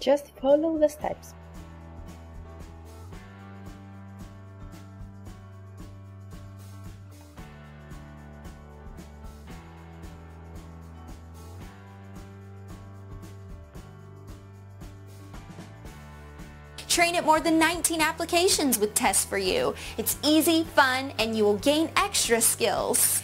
Just follow the steps. Train at more than 19 applications with Test for You. It's easy, fun, and you will gain extra skills.